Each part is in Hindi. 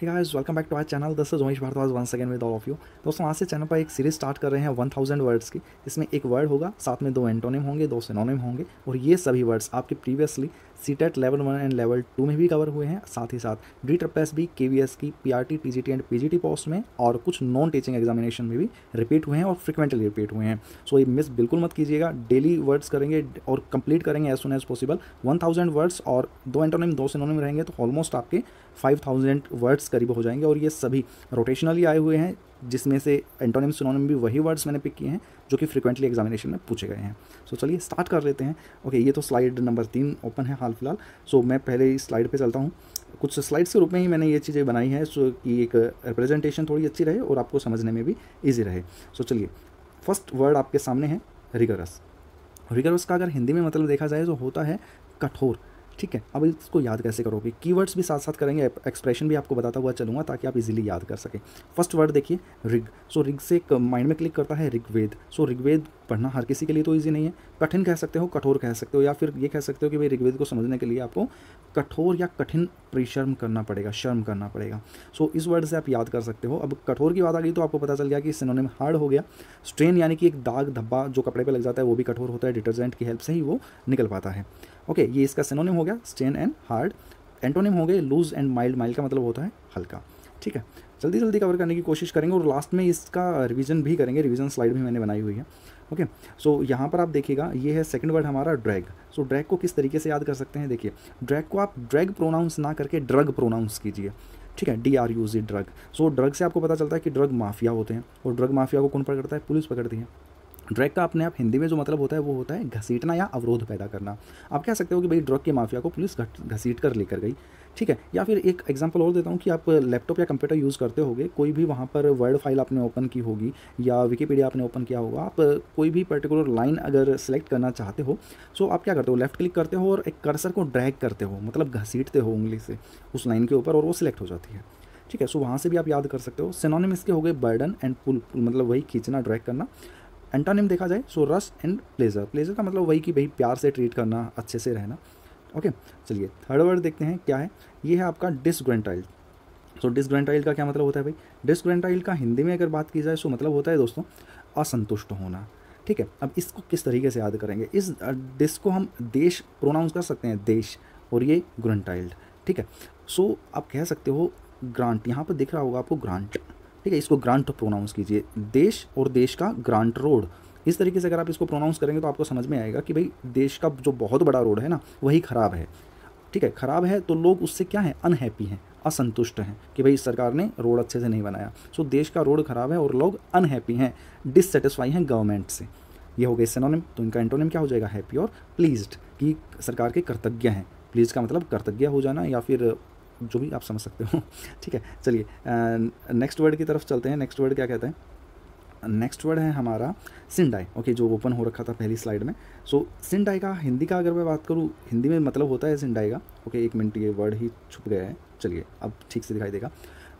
Hey guys welcome back to our channel this is Umesh Bhardwaj once again with all of you दोस्तों, आज से चैनल पर एक सीरीज़ स्टार्ट कर रहे हैं 1000 वर्ड्स की। इसमें एक वर्ड होगा, साथ में दो एंटोनिम होंगे, दो सिनोनिम होंगे, और ये सभी वर्ड्स आपके previously C TET level one and level two में भी कवर हुए हैं। साथ ही साथ D triple S B K V S की P R T T G T and P G T post में और कुछ नॉन टीचिंग एग्जामिनेशन में भी रिपीट हुए हैं और फ्रिक्वेंटली रिपीट हुए हैं। सो ये मिस बिल्कुल मत कीजिएगा। डेली वर्ड्स करेंगे और कंप्लीट करेंगे as soon as possible one thousand words और दो एंटोनिम दो सिनोनिम रहेंगे तो ऑलमोस्ट आपके फाइव थाउज़ेंड वर्ड्स करीब हो जाएँगे और ये सभी रोटेशनली आए हुए हैं जिसमें से एंटोनिम सिनोनिम भी वही वर्ड्स मैंने पिक किए हैं जो कि फ्रिक्वेंटली एग्जामिनेशन में पूछे गए हैं। सो so, चलिए स्टार्ट कर लेते हैं। ओके ये तो स्लाइड नंबर तीन ओपन है हाल फ़िलहाल सो so, मैं पहले इस स्लाइड पे चलता हूँ। कुछ स्लाइड्स के रूप में ही मैंने ये चीज़ें बनाई हैं सो कि एक रिप्रेजेंटेशन थोड़ी अच्छी रहे और आपको समझने में भी ईजी रहे। सो so, चलिए फ़र्स्ट वर्ड आपके सामने है रिगरस रिगरस का अगर हिंदी में मतलब देखा जाए तो होता है कठोर। ठीक है अब इसको याद कैसे करोगे? कीवर्ड्स भी साथ साथ करेंगे एक्सप्रेशन भी आपको बताता हुआ चलूँगा ताकि आप इजीली याद कर सकें। फ़र्स्ट वर्ड देखिए रिग सो रिग से एक माइंड में क्लिक करता है ऋग्वेद सो ऋग्वेद पढ़ना हर किसी के लिए तो ईजी नहीं है। कठिन कह सकते हो कठोर कह सकते हो या फिर ये कह सकते हो कि भाई ऋग्वेद को समझने के लिए आपको कठोर या कठिन परिश्रम करना पड़ेगा शर्म करना पड़ेगा। सो so, इस वर्ड से आप याद कर सकते हो। अब कठोर की बात आ गई तो आपको पता चल गया कि सिनोनिम हार्ड हो गया। स्ट्रेन यानी कि एक दाग धब्बा जो कपड़े पर लग जाता है वो भी कठोर होता है डिटर्जेंट की हेल्प से ही वो निकल पाता है। ओके ये इसका सिनोनिम हो गया स्टेन एंड हार्ड एंटोनिम हो गए लूज एंड माइल्ड माइल्ड का मतलब होता है हल्का। ठीक है जल्दी जल्दी कवर करने की कोशिश करेंगे और लास्ट में इसका रिवीजन भी करेंगे। रिवीजन स्लाइड भी मैंने बनाई हुई है। ओके सो so, यहाँ पर आप देखिएगा ये है सेकंड वर्ड हमारा ड्रैग सो ड्रैग को किस तरीके से याद कर सकते हैं? देखिए ड्रैग को आप ड्रैग प्रोनाउंस ना करके ड्रग प्रोनाउंस कीजिए। ठीक है D R U G drug so drug से आपको पता चलता है कि ड्रग माफिया होते हैं और ड्रग माफिया को कौन पकड़ता है? पुलिस पकड़ती है। ड्रग का अपने आप हिंदी में जो मतलब होता है, वो होता है घसीटना या अवरोध पैदा करना। आप कह सकते हो कि भाई ड्रग के माफिया को पुलिस घसीट कर लेकर गई। ठीक है? या फिर एक एग्जांपल और देता हूँ कि आप लैपटॉप या कंप्यूटर यूज़ करते होगे, कोई भी वहाँ पर वर्ड फ़ाइल आपने ओपन की होगी या विकीपीडिया आपने ओपन किया होगा, आप कोई भी पर्टिकुलर लाइन अगर सेलेक्ट करना चाहते हो सो आप क्या करते हो? लेफ़्ट क्लिक करते हो और एक कर्सर को ड्रैग करते हो मतलब घसीटते हो उंगली से उस लाइन के ऊपर और वो सिलेक्ट हो जाती है। ठीक है? सो वहाँ से भी आप याद कर सकते हो। सिनोनिम इसके हो गए बर्डन एंड पुल मतलब वही खींचना ड्रैग करना। एंटानिम देखा जाए सो रस एंड प्लेजर प्लेजर का मतलब वही कि भाई प्यार से ट्रीट करना अच्छे से रहना। ओके चलिए थर्ड वर्ड देखते हैं क्या है? ये है आपका डिसग्रेंटाइल सो डिसग्रेंटाइल का क्या मतलब होता है भाई? डिसग्रेंटाइल का हिंदी में अगर बात की जाए सो मतलब होता है दोस्तों असंतुष्ट होना। ठीक है अब इसको किस तरीके से याद करेंगे? इस डिस को हम देश प्रोनाउंस कर सकते हैं देश और ये ग्रंटाइल्ड ठीक है सो so, आप कह सकते हो ग्रांट यहाँ पर दिख रहा होगा आपको ग्रांट ठीक है, इसको ग्रांट प्रोनाउंस कीजिए। देश और देश का ग्रांट रोड इस तरीके से अगर आप इसको प्रोनाउंस करेंगे तो आपको समझ में आएगा कि भाई, देश का जो बहुत बड़ा रोड है ना, वही ख़राब है। ठीक है, ख़राब है तो लोग उससे क्या है? अनहैप्पी हैं, असंतुष्ट हैं कि भाई सरकार ने रोड अच्छे से नहीं बनाया। सो देश का रोड ख़राब है और लोग अनहैप्पी हैं डिससेटिस्फाई हैं गवर्नमेंट से। ये हो गए सिनोनिम तो इनका एंटोनिम क्या हो जाएगा? हैप्पी और प्लीज्ड कि सरकार के कर्तज्ञ हैं। प्लीज़ का मतलब कर्तज्ञ हो जाना या फिर जो भी आप समझ सकते हो। ठीक है चलिए नेक्स्ट वर्ड की तरफ़ चलते हैं। नेक्स्ट वर्ड क्या कहते हैं? नेक्स्ट वर्ड है हमारा सिंडाई ओके जो ओपन हो रखा था पहली स्लाइड में। सो so, सिंडाई का हिंदी का अगर मैं बात करूँ हिंदी में मतलब होता है सिंडाई का। ओके एक मिनट ये वर्ड ही छुप गया है। चलिए अब ठीक से दिखाई देगा।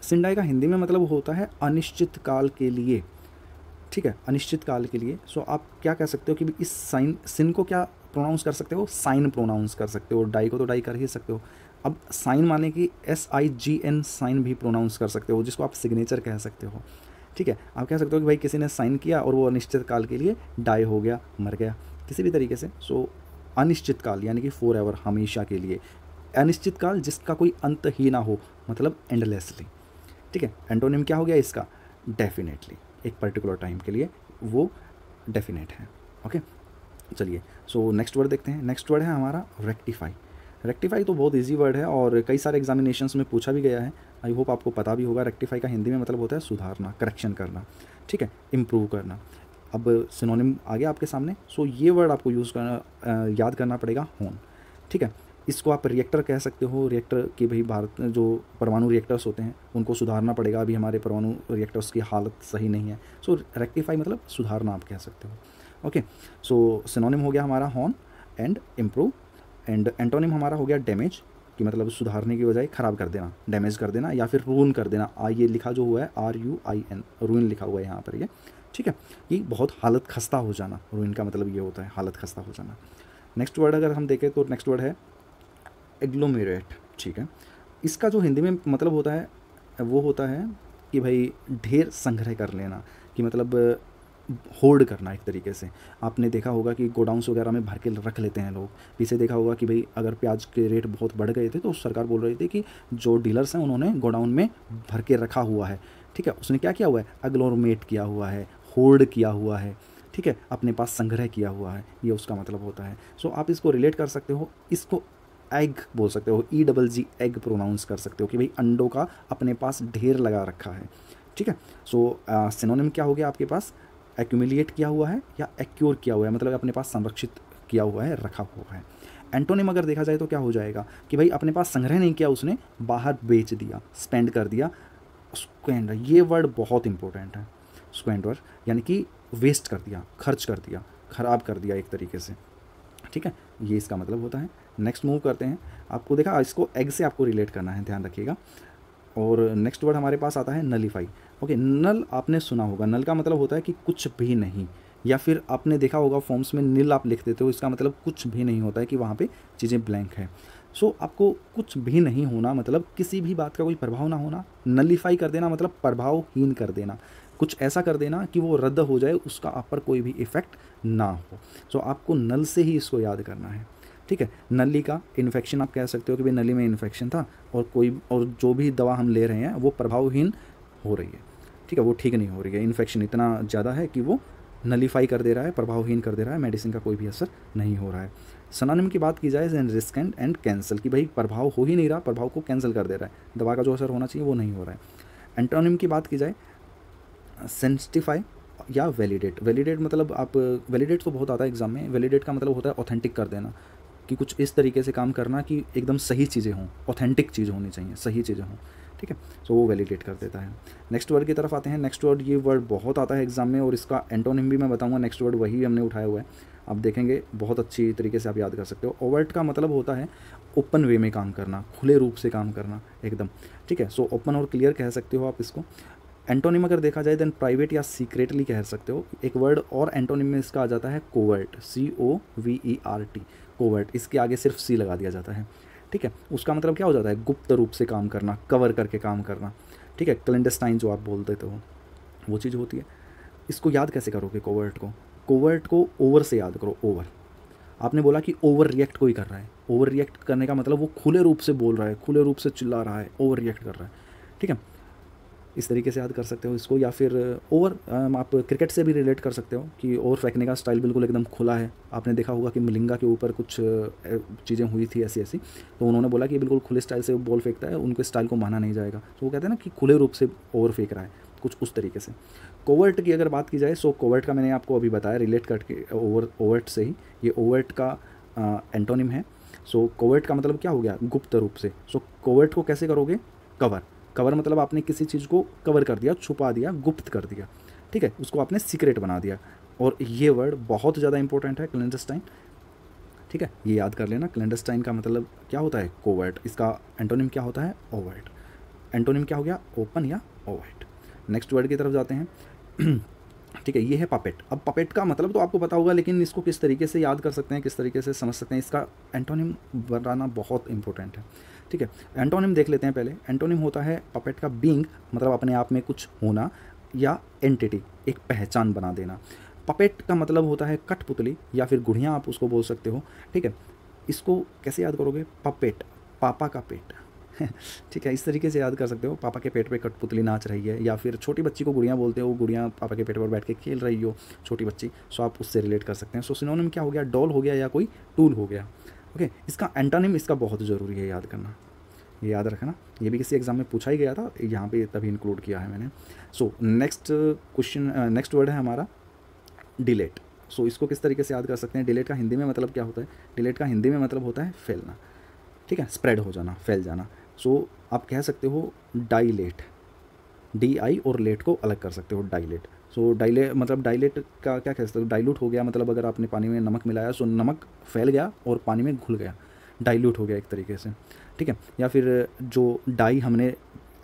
सिंडाई का हिंदी में मतलब होता है अनिश्चित काल के लिए। ठीक है अनिश्चित काल के लिए। सो so, आप क्या कह सकते हो कि इस साइन सिन को क्या प्रोनाउंस कर सकते हो? साइन प्रोनाउंस कर सकते हो। डाई को तो डाई कर ही सकते हो। अब साइन माने कि S I G N sign भी प्रोनाउंस कर सकते हो, जिसको आप सिग्नेचर कह सकते हो। ठीक है? आप कह सकते हो कि भाई किसी ने साइन किया और वो अनिश्चित काल के लिए डाई हो गया, मर गया। किसी भी तरीके से। सो अनिश्चित काल, यानी कि फोर एवर हमेशा के लिए। अनिश्चित काल जिसका कोई अंत ही ना हो मतलब एंडलेसली ठीक है? एंटोनिम क्या हो गया इसका? डेफिनेटली एक पर्टिकुलर टाइम के लिए वो डेफिनेट है। ओके चलिए। सो नेक्स्ट वर्ड देखते हैं। नेक्स्ट वर्ड है हमारा रेक्टिफाई रेक्टिफाई तो बहुत ईजी वर्ड है और कई सारे एग्जामिनेशंस में पूछा भी गया है। आई होप आपको पता भी होगा रेक्टिफाई का हिंदी में मतलब होता है सुधारना करेक्शन करना। ठीक है? इम्प्रूव करना। अब सिनोनिम आ गया आपके सामने। सो ये वर्ड आपको यूज़ करना याद करना पड़ेगा होन ठीक है? इसको आप रिएक्टर कह सकते हो। रिएक्टर कि भाई भारत जो परमाणु रिएक्टर्स होते हैं, उनको सुधारना पड़ेगा। अभी हमारे परमाणु रिएक्टर्स की हालत सही नहीं है। सो रेक्टिफाई मतलब सुधारना आप कह सकते हो। ओके सो सिनोनिम हो गया हमारा horn and improve and antonym हमारा हो गया डैमेज, कि मतलब सुधारने की बजाय ख़राब कर देना, डैमेज कर देना या फिर रून कर देना। आ, ये लिखा जो हुआ है R U I N ruin लिखा हुआ है यहाँ पर, ये, ठीक है? कि बहुत हालत खस्ता हो जाना रूइन का मतलब ये होता है, हालत खस्ता हो जाना। नेक्स्ट वर्ड अगर हम देखें तो नेक्स्ट वर्ड है एग्लोमेरेट ठीक है? इसका जो हिंदी में मतलब होता है, वो होता है कि भाई ढेर संग्रह कर लेना, कि मतलब होल्ड करना एक तरीके से। आपने देखा होगा कि गोडाउंस वगैरह में भर के रख लेते हैं लोग। पीछे देखा होगा कि भाई अगर प्याज के रेट बहुत बढ़ गए थे तो सरकार बोल रही थी कि जो डीलर्स हैं उन्होंने गोडाउन में भर के रखा हुआ है। ठीक है, उसने क्या किया हुआ है? अग्लोरमेट किया हुआ है, होल्ड किया हुआ है। ठीक है, अपने पास संग्रह किया हुआ है, ये उसका मतलब होता है। सो आप इसको रिलेट कर सकते हो, इसको एग बोल सकते हो E double G egg pronounce कर सकते हो कि भाई अंडों का अपने पास ढेर लगा रखा है। ठीक है सो सिनोनिम क्या हो गया आपके पास? एक्यूमिलिएट किया हुआ है या एक्योर किया हुआ है? मतलब अपने पास संरक्षित किया हुआ है, रखा हुआ है। एंटोनिम अगर देखा जाए तो क्या हो जाएगा कि भाई अपने पास संग्रह नहीं किया, उसने बाहर बेच दिया स्पेंड कर दिया। स्क्वेंडर ये वर्ड बहुत इंपॉर्टेंट है। स्क्वेंडर यानी कि वेस्ट कर दिया, खर्च कर दिया, ख़राब कर दिया एक तरीके से। ठीक है? ये इसका मतलब होता है। नेक्स्ट मूव करते हैं। आपको देखा, इसको एग से आपको रिलेट करना है, ध्यान रखिएगा। और नेक्स्ट वर्ड हमारे पास आता है नलीफाई ओके नल आपने सुना होगा। नल का मतलब होता है कि कुछ भी नहीं। या फिर आपने देखा होगा फॉर्म्स में नील आप लिख देते हो इसका मतलब कुछ भी नहीं होता है कि वहाँ पे चीज़ें ब्लैंक है। सो so, आपको कुछ भी नहीं होना मतलब किसी भी बात का कोई प्रभाव ना होना। नलीफाई कर देना मतलब प्रभावहीन कर देना। कुछ ऐसा कर देना कि वो रद्द हो जाए उसका आप पर कोई भी इफ़ेक्ट ना हो। सो so, आपको नल से ही इसको याद करना है। ठीक है? नली का इन्फेक्शन आप कह सकते हो कि भाई नली में इन्फेक्शन था और कोई और जो भी दवा हम ले रहे हैं वो प्रभावहीन हो रही है। ठीक है, वो ठीक नहीं हो रही है। इन्फेक्शन इतना ज़्यादा है कि वो नलीफाई कर दे रहा है, प्रभावहीन कर दे रहा है मेडिसिन का कोई भी असर नहीं हो रहा है। सनानिम की बात की जाए and risk and and cancel कि भाई प्रभाव हो ही नहीं रहा, प्रभाव को कैंसिल कर दे रहा है। दवा का जो असर होना चाहिए, वो नहीं हो रहा है। एंटोनिम की बात की जाए सेंसिटिफाई या वैलिडेट वैलिडेट मतलब आप वैलिडेट तो बहुत आता है एग्ज़ाम में। वैलिडेट का मतलब होता है ऑथेंटिक कर देना। कि कुछ इस तरीके से काम करना कि एकदम सही चीज़ें हों ऑथेंटिक चीज़ होनी चाहिए, सही चीज़ें हों। ठीक है? सो वो वैलिडेट कर देता है। नेक्स्ट वर्ड की तरफ़ आते हैं। नेक्स्ट वर्ड ये वर्ड बहुत आता है एग्ज़ाम में और इसका एंटोनिम भी मैं बताऊँगा। नेक्स्ट वर्ड वही हमने उठाया हुआ है। आप देखेंगे, बहुत अच्छी तरीके से आप याद कर सकते हो। ओवर्ट का मतलब होता है ओपन वे में काम करना, खुले रूप से काम करना, एकदम। ठीक है? सो ओपन और क्लियर कह सकते हो आप इसको। एंटोनिम अगर देखा जाए देन प्राइवेट या सीक्रेटली कह सकते हो। एक वर्ड और एंटोनिम में इसका आ जाता है covert C O V E R T covert इसके आगे सिर्फ़ सी लगा दिया जाता है। ठीक है? उसका मतलब क्या हो जाता है? गुप्त रूप से काम करना कवर करके काम करना। ठीक है? क्लेंडेस्टाइन जो आप बोलते थे हो वो चीज़ होती है। इसको याद कैसे करोगे कोवर्ट को? कोवर्ट को ओवर से याद करो ओवर आपने बोला कि ओवर रिएक्ट कोई कर रहा है। ओवर रिएक्ट करने का मतलब वो खुले रूप से बोल रहा है, खुले रूप से चिल्ला रहा है ओवर रिएक्ट कर रहा है। ठीक है? इस तरीके से याद कर सकते हो इसको, या फिर ओवर आप क्रिकेट से भी रिलेट कर सकते हो कि ओवर फेंकने का स्टाइल बिल्कुल एकदम खुला है। आपने देखा होगा कि मिलिंगा के ऊपर कुछ चीज़ें हुई थी ऐसी ऐसी तो उन्होंने बोला कि बिल्कुल खुले स्टाइल से बॉल फेंकता है, उनके स्टाइल को माना नहीं जाएगा। तो वो कहते हैं ना कि खुले रूप से ओवर फेंक रहा है, कुछ उस तरीके से। कोवर्ट की अगर बात की जाए, सो कोवर्ट का मैंने आपको अभी बताया, रिलेट करके, ओवर, ओवर्ट से ही, ये ओवर्ट का एंटोनिम है। सो कोवर्ट का मतलब क्या हो गया? गुप्त रूप से। सो कोवर्ट को कैसे करोगे? कवर। कवर मतलब आपने किसी चीज़ को कवर कर दिया, छुपा दिया, गुप्त कर दिया। ठीक है? उसको आपने सीक्रेट बना दिया। और ये वर्ड बहुत ज़्यादा इंपॉर्टेंट है क्लेंडस्टाइन ठीक है? ये याद कर लेना। क्लेंडस्टाइन का मतलब क्या होता है? कोवर्ट इसका एंटोनिम क्या होता है? ओवर्ट एंटोनिम क्या हो गया? ओपन या ओवर्ट नेक्स्ट वर्ड की तरफ़ जाते हैं। ठीक है? ये है पपेट अब पपेट का मतलब तो आपको पता होगा, लेकिन इसको किस तरीके से याद कर सकते हैं, किस तरीके से समझ सकते हैं, इसका एंटोनिम बनाना बहुत इंपॉर्टेंट है। ठीक है एंटोनिम देख लेते हैं पहले। एंटोनिम होता है पपेट का बींग मतलब अपने आप में कुछ होना या एंटिटी एक पहचान बना देना। पपेट का मतलब होता है कठपुतली या फिर गुड़िया, आप उसको बोल सकते हो। ठीक है, इसको कैसे याद करोगे? पपेट पापा का पेट। ठीक है, इस तरीके से याद कर सकते हो। पापा के पेट पे कठपुतली नाच रही है या फिर छोटी बच्ची को गुड़िया बोलते हो, गुड़िया पापा के पेट पर बैठ के खेल रही हो, छोटी बच्ची। सो आप उससे रिलेट कर सकते हैं। सो सिनोनिम क्या हो गया? डॉल हो गया या कोई टूल हो गया? ओके इसका एंटानिम इसका बहुत ज़रूरी है याद करना। ये याद रखना। ये भी किसी एग्ज़ाम में पूछा ही गया था यहाँ पे तभी इंक्लूड किया है मैंने। So next question next word है हमारा डिलेट सो so, इसको किस तरीके से याद कर सकते हैं? डिलेट का हिंदी में मतलब क्या होता है? डिलेट का हिंदी में मतलब होता है फैलना। ठीक है? स्प्रेड हो जाना फैल जाना। सो so, आप कह सकते हो डाइलेट डी आई और लेट को अलग कर सकते हो डाइलेट सो डाइले मतलब डाइलेट का क्या कह सकते हो? डाइल्यूट हो गया मतलब अगर आपने पानी में नमक मिलाया सो नमक फैल गया और पानी में घुल गया। डाइल्यूट हो गया एक तरीके से। ठीक है? या फिर जो डाई हमने,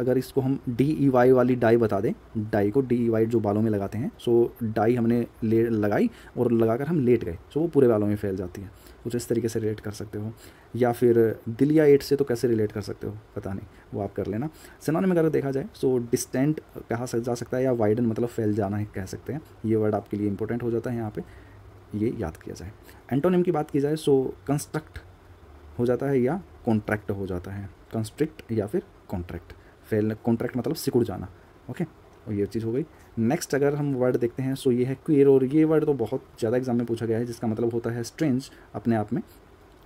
अगर इसको हम डी ई वाई वाली डाई बता दें, डाई को डी ई वाई जो बालों में लगाते हैं सो डाई हमने ले, लगाई और लगाकर हम लेट गए सो वो पूरे बालों में फैल जाती है। कुछ इस तरीके से रिलेट कर सकते हो, या फिर दिल या एट से तो कैसे रिलेट कर सकते हो, पता नहीं, वो आप कर लेना। सिनोनिम अगर देखा जाए सो डिस्टेंट कहा जा सकता है, या वाइडन मतलब फैल जाना कह सकते हैं। ये वर्ड आपके लिए इंपॉर्टेंट हो जाता है यहाँ पर ये याद किया जाए। एंटोनिम की बात की जाए सो कंस्ट्रक्ट हो जाता है या कॉन्ट्रैक्ट हो जाता है। कंस्ट्रिक्ट या फिर कॉन्ट्रैक्ट फेल कॉन्ट्रैक्ट मतलब सिकुड़ जाना ओके और ये चीज़ हो गई। नेक्स्ट अगर हम वर्ड देखते हैं सो ये है क्वेर और ये वर्ड तो बहुत ज़्यादा एग्ज़ाम में पूछा गया है, जिसका मतलब होता है स्ट्रेंज अपने आप में।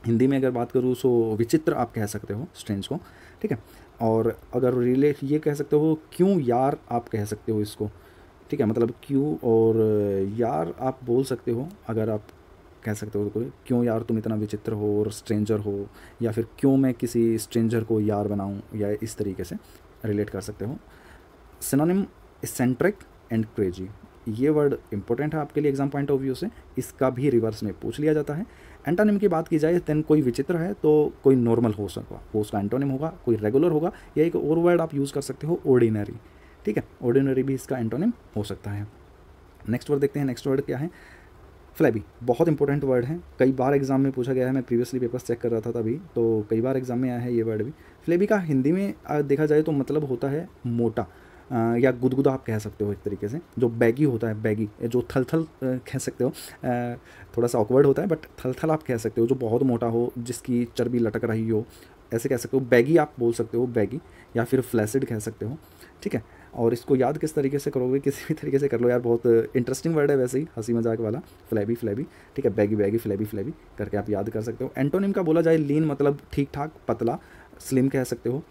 हिंदी में अगर बात करूँ सो विचित्र आप कह सकते हो स्ट्रेंज को, ठीक है? और अगर रिले ये कह सकते हो, क्यों यार आप कह सकते हो इसको, ठीक है? मतलब क्यों और यार आप बोल सकते हो, अगर आप कह सकते हो कोई, क्यों यार तुम इतना विचित्र हो और स्ट्रेंजर हो, या फिर क्यों मैं किसी स्ट्रेंजर को यार बनाऊँ, या इस तरीके से रिलेट कर सकते हो। सिनोनिम सेंट्रिक एंड क्रेजी ये वर्ड इंपॉर्टेंट है आपके लिए एग्ज़ाम पॉइंट ऑफ़ व्यू से। इसका भी रिवर्स में पूछ लिया जाता है। एंटोनिम की बात की जाए देन कोई विचित्र है तो कोई नॉर्मल हो सकता वो उसका एंटोनिम होगा, कोई रेगुलर होगा, या एक और वर्ड आप यूज़ कर सकते हो ऑर्डिनरी ठीक है? ऑर्डिनरी भी इसका एंटोनिम हो सकता है। नेक्स्ट वर्ड देखते हैं। नेक्स्ट वर्ड क्या है? फ्लैबी बहुत इंपॉर्टेंट वर्ड है। कई बार एग्ज़ाम में पूछा गया है। मैं प्रीवियसली पेपर्स चेक कर रहा था तभी तो कई बार एग्ज़ाम में आया है ये वर्ड भी। फ्लेबी का हिंदी में देखा जाए तो मतलब होता है मोटा। या गुदगुदा आप कह सकते हो एक तरीके से, जो बैगी होता है बैगी जो थल थल कह सकते हो। थोड़ा सा ऑकवर्ड होता है बट थल थल आप कह सकते हो, जो बहुत मोटा हो, जिसकी चर्बी लटक रही हो। ऐसे कह सकते हो बैगी आप बोल सकते हो बैगी या फिर फ्लैसिड कह सकते हो, ठीक है? और इसको याद किस तरीके से करोगे, किसी भी तरीके से कर लो यार, बहुत इंटरेस्टिंग वर्ड है वैसे ही हँसी मज़ाक वाला फ्लैबी फ्लैबी ठीक है? बैगी बैगी फ्लैबी फ्लैबी करके आप याद कर सकते हो। एंटोनिम का बोला जाए लीन मतलब ठीक ठाक पतला स्लिम कह सकते हो।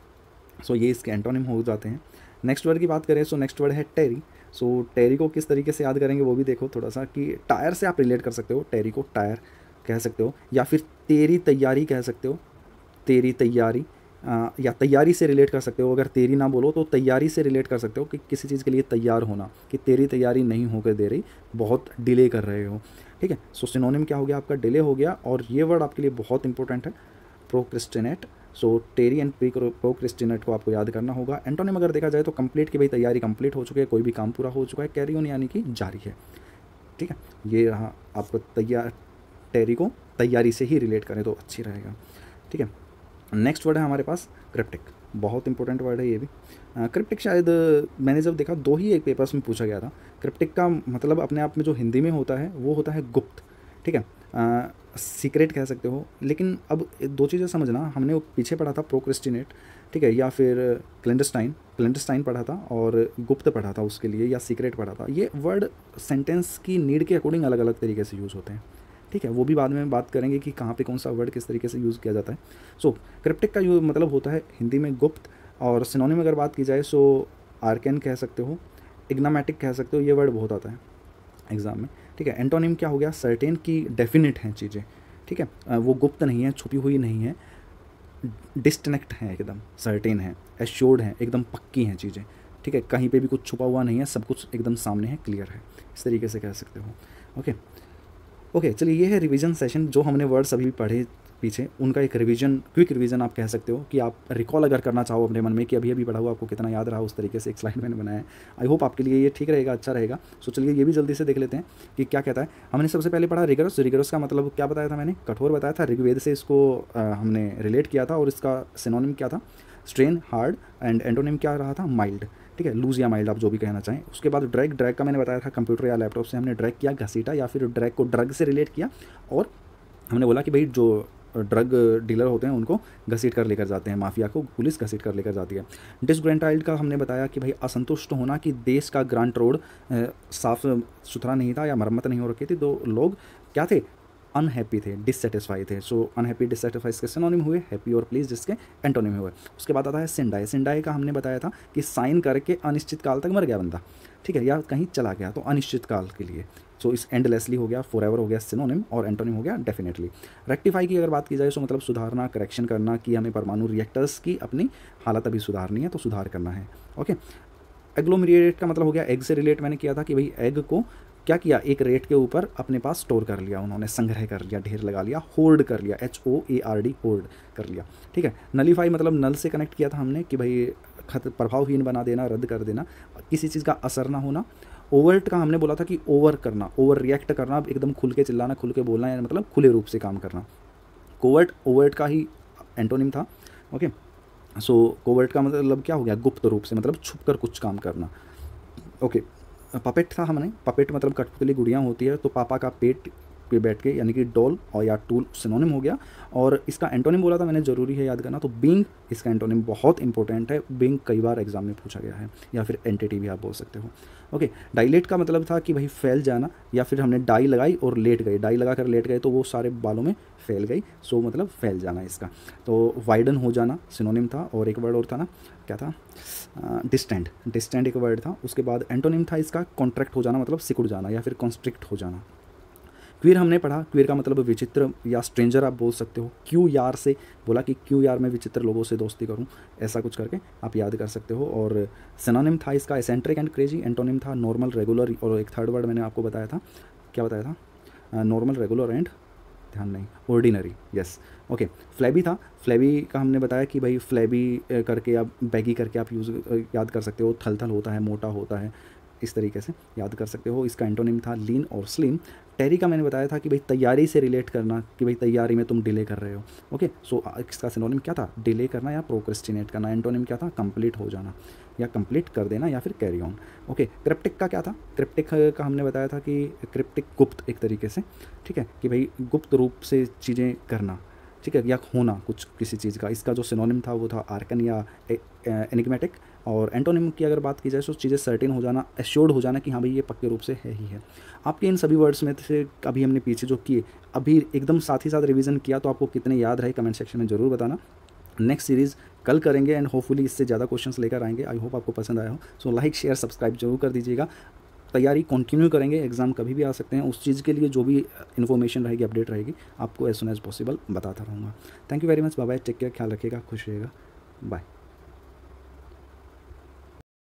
सो ये इसके एंटोनिम हो जाते हैं। नेक्स्ट वर्ड की बात करें सो नेक्स्ट वर्ड है टेरी सो टेरी को किस तरीके से याद करेंगे वो भी देखो थोड़ा सा कि टायर से आप रिलेट कर सकते हो टेरी को टायर कह सकते हो, या फिर तेरी तैयारी कह सकते हो, तेरी तैयारी या तैयारी से रिलेट कर सकते हो, अगर तेरी ना बोलो तो तैयारी से रिलेट कर सकते हो कि किसी चीज़ के लिए तैयार होना, कि तेरी तैयारी नहीं होकर दे रही, बहुत डिले कर रहे हो, ठीक है? सो सिनोनिम क्या हो गया? आपका डिले हो गया, और ये वर्ड आपके लिए बहुत इंपॉर्टेंट है procrastinate so tarry and pre procrastinate को आपको याद करना होगा। एंटोनिम अगर देखा जाए तो कंप्लीट की भाई तैयारी कंप्लीट हो चुकी है, कोई भी काम पूरा हो चुका है कैरी ऑन यानी कि जारी है। ठीक है? ये रहा आपको तैयार टेरी को तैयारी से ही रिलेट करें तो अच्छी रहेगा। ठीक है? नेक्स्ट वर्ड है हमारे पास क्रिप्टिक बहुत इंपॉर्टेंट वर्ड है ये भी। क्रिप्टिक शायद मैंने जब देखा, दो ही एक पेपर्स में पूछा गया था। क्रिप्टिक का मतलब अपने आप में जो हिंदी में होता है, वो होता है गुप्त। ठीक है? सीक्रेट कह सकते हो। लेकिन अब दो चीज़ें समझना हमने पीछे पढ़ा था प्रोक्रिस्टिनेट ठीक है या फिर क्लेंडस्टाइन क्लेंडस्टाइन पढ़ा था और गुप्त पढ़ा था उसके लिए या सीक्रेट पढ़ा था। ये वर्ड सेंटेंस की नीड के अकॉर्डिंग अलग अलग तरीके से यूज़ होते हैं ठीक है। वो भी बाद में बात करेंगे कि कहाँ पे कौन सा वर्ड किस तरीके से यूज़ किया जाता है। सो so, क्रिप्टिक का यूज़ मतलब होता है हिंदी में गुप्त और सिनोनिम अगर बात की जाए सो आर्कैन कह सकते हो इग्नामेटिक कह सकते हो ये वर्ड बहुत आता है एग्ज़ाम में। ठीक है एंटोनिम क्या हो गया? सर्टेन की डेफिनेट हैं चीज़ें, ठीक है? वो गुप्त नहीं है, छुपी हुई नहीं है डिस्टनेक्ट हैं एकदम सर्टेन है एश्योर्ड हैं, एकदम पक्की हैं चीज़ें, ठीक है? कहीं पे भी कुछ छुपा हुआ नहीं है, सब कुछ एकदम सामने है क्लियर है, इस तरीके से कह सकते हो ओके ओके चलिए, ये है रिवीजन सेशन जो हमने वर्ड्स अभी पढ़े पीछे, उनका एक रिवीजन क्विक रिवीजन आप कह सकते हो कि आप रिकॉल अगर करना चाहो अपने मन में कि अभी अभी पढ़ा हुआ आपको कितना याद रहा, उस तरीके से एक स्लाइड मैंने बनाया है। आई होप आपके लिए ये ठीक रहेगा अच्छा रहेगा। सो चलिए ये भी जल्दी से देख लेते हैं कि क्या कहता है। हमने सबसे पहले पढ़ा रिगरस रिगरस का मतलब क्या बताया था मैंने? कठोर बताया था। ऋग्वेद से इसको हमने रिलेट किया था और इसका सिनोनिम क्या था? स्ट्रेन हार्ड एंड एंटोनिम क्या रहा था? माइल्ड ठीक है? लूज या माइल्ड आप जो भी कहना चाहें। उसके बाद ड्रैग ड्रैग का मैंने बताया था कंप्यूटर या लैपटॉप से हमने ड्रैग किया, घसीटा या फिर ड्रैग को ड्रग से रिलेट किया और हमने बोला कि भाई जो ड्रग डीलर होते हैं, उनको घसीट कर लेकर जाते हैं, माफिया को, पुलिस घसीट कर लेकर जाती है। डिसग्रेंटाइल्ड का हमने बताया कि भाई असंतुष्ट होना कि देश का ग्रांट रोड साफ़ सुथरा नहीं था या मरम्मत नहीं हो रखी थी तो लोग क्या थे? अनहैप्पी थे डिससेटिस्फाई थे। सो अनहैप्पी डिससेटिस्फाई के सिनोनिम हुए? हैप्पी और प्लीज़ जिसके एंटोनिम हुए। उसके बाद आता है सिंडाई सिंडाई का हमने बताया था कि साइन करके अनिश्चित काल तक मर गया बंदा। ठीक है, या कहीं चला गया तो अनिश्चित काल के लिए। सो इस एंडलेसली हो गया फॉर एवर हो गया सिनोनिम और एंटोनिम हो गया डेफिनेटली रेक्टिफाई की अगर बात की जाए तो मतलब सुधारना करेक्शन करना, कि हमें परमाणु रिएक्टर्स की अपनी हालत अभी सुधारनी है तो सुधार करना है। ओके एग्लोमरिएट का मतलब हो गया एग से रिलेट मैंने किया था कि भाई एग को क्या किया? एक रेट के ऊपर अपने पास स्टोर कर लिया, उन्होंने संग्रह कर लिया, ढेर लगा लिया होल्ड कर लिया H O A R D hold कर लिया। ठीक है? नलीफाई मतलब नल से कनेक्ट किया था हमने कि भाई खत, प्रभावहीन बना देना, रद्द कर देना, किसी चीज़ का असर ना होना। ओवर्ट का हमने बोला था कि ओवर करना ओवर रिएक्ट करना एकदम खुल के चिल्लाना, खुल के बोलना या मतलब खुले रूप से काम करना। कोवर्ट ओवर्ट का ही एंटोनिम था ओके सो कोवर्ट का मतलब क्या हो गया? गुप्त रूप से मतलब छुप कर कुछ काम करना। ओके पपेट था हमने। पपेट मतलब कठपुतली गुड़ियाँ होती है तो पापा का पेट पे बैठ के, यानी कि डॉल और या टूल सिनोनिम हो गया। और इसका एंटोनिम बोला था मैंने, ज़रूरी है याद करना। तो बिंग इसका एंटोनिम बहुत इंपॉर्टेंट है। बिंग कई बार एग्ज़ाम में पूछा गया है, या फिर एंटिटी भी आप बोल सकते हो। ओके डाइलेट का मतलब था कि भाई फैल जाना, या फिर हमने डाई लगाई और लेट गए। डाई लगा कर लेट गए तो वो सारे बालों में फैल गई। सो मतलब फैल जाना इसका। तो वाइडन हो जाना सिनोनिम था। और एक वर्ड और था ना, क्या था? डिस्टेंट डिस्टेंट एक वर्ड था। उसके बाद एंटोनिम था इसका कॉन्ट्रैक्ट हो जाना मतलब सिकुड़ जाना, या फिर कॉन्स्ट्रिक्ट हो जाना। क्वीर हमने पढ़ा, क्वीर का मतलब विचित्र या स्ट्रेंजर आप बोल सकते हो। क्यू यार से? बोला कि क्यू यार मैं विचित्र लोगों से दोस्ती करूँ? ऐसा कुछ करके आप याद कर सकते हो और सिनोनिम था इसका एसेंट्रिक एंड क्रेजी एंटोनिम था नॉर्मल रेगुलर और एक थर्ड वर्ड मैंने आपको बताया था। क्या बताया था? नॉर्मल रेगुलर एंड ध्यान नहीं ऑर्डिनरी यस ओके फ्लैबी था। फ्लैबी का हमने बताया कि भाई फ्लैबी करके आप बैगी करके आप यूज़ याद कर सकते हो। थल थल होता है, मोटा होता है इस तरीके से याद कर सकते हो। इसका एंटोनिम था लीन और स्लिम। टेरी का मैंने बताया था कि भाई तैयारी से रिलेट करना, कि भाई तैयारी में तुम डिले कर रहे हो। ओके सो इसका सिनोनिम क्या था? डिले करना या प्रोक्रेस्टिनेट करना। एंटोनिम क्या था? कंप्लीट हो जाना। या कंप्लीट कर देना या फिर कैरी ऑन ओके क्रिप्टिक का क्या था? क्रिप्टिक का हमने बताया था कि क्रिप्टिक गुप्त एक तरीके से, ठीक है? कि भाई गुप्त रूप से चीज़ें करना। ठीक है, या होना कुछ किसी चीज़ का। इसका जो सिनोनिम था वो था आर्कन या एनिगमेटिक और एंटोनिम की अगर बात की जाए तो चीज़ें सर्टेन हो जाना एश्योर्ड हो जाना कि हाँ भाई ये पक्के रूप से है ही है। आपके इन सभी वर्ड्स में से अभी हमने पीछे जो किए, अभी एकदम साथ ही साथ रिविज़न किया तो आपको कितने याद रहे कमेंट सेक्शन में ज़रूर बताना। नेक्स्ट सीरीज़ कल करेंगे एंड होपफुली इससे ज़्यादा क्वेश्चंस लेकर आएँगे। आई होप आपको पसंद आया हो। सो लाइक शेयर सब्सक्राइब ज़रूर कर दीजिएगा। तैयारी कंटिन्यू करेंगे एग्ज़ाम कभी भी आ सकते हैं। उस चीज़ के लिए जो भी इन्फॉर्मेशन रहेगी अपडेट रहेगी, आपको एज सुन एज पॉसिबल बताता रहूँगा। Thank you very much bye take care ख्याल रखिएगा, खुश रहेगा बाय